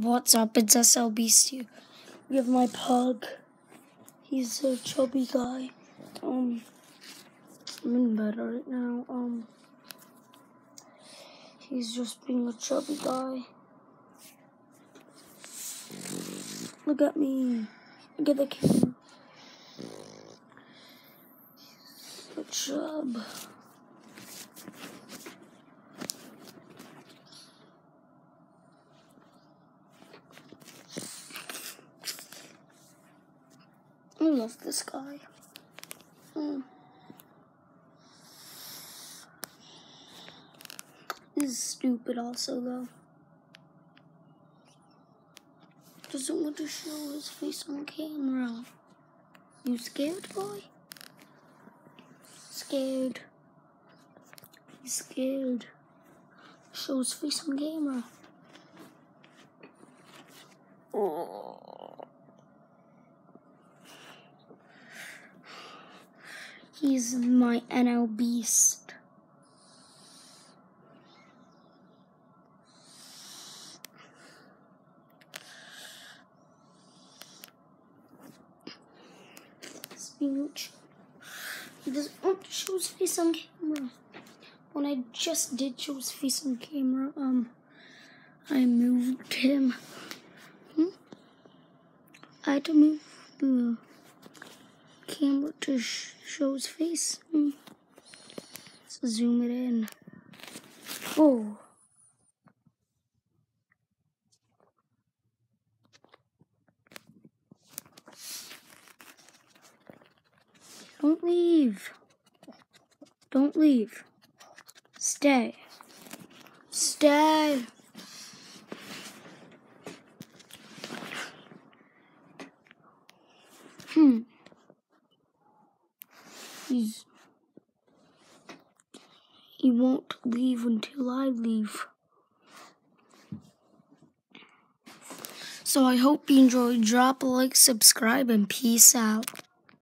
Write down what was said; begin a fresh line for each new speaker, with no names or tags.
What's up? It's SL Beast here. We have my pug. He's a chubby guy. Um, I'm in bed right now. Um, he's just being a chubby guy. Look at me. Look at the camera. A chub. I love this guy. Mm. This is stupid also though. Doesn't want to show his face on camera. You scared, boy? Scared. He's scared. Show his face on camera. Oh. He's my NL beast. Speech. He doesn't want to his face on camera. When I just did show his face on camera, um, I moved him. Hmm? I had to move the camera to sh show his face. Hmm. Let's zoom it in. Oh. Don't leave. Don't leave. Stay. Stay. Hmm. He's. He won't leave until I leave. So I hope you enjoyed. Drop a like, subscribe, and peace out.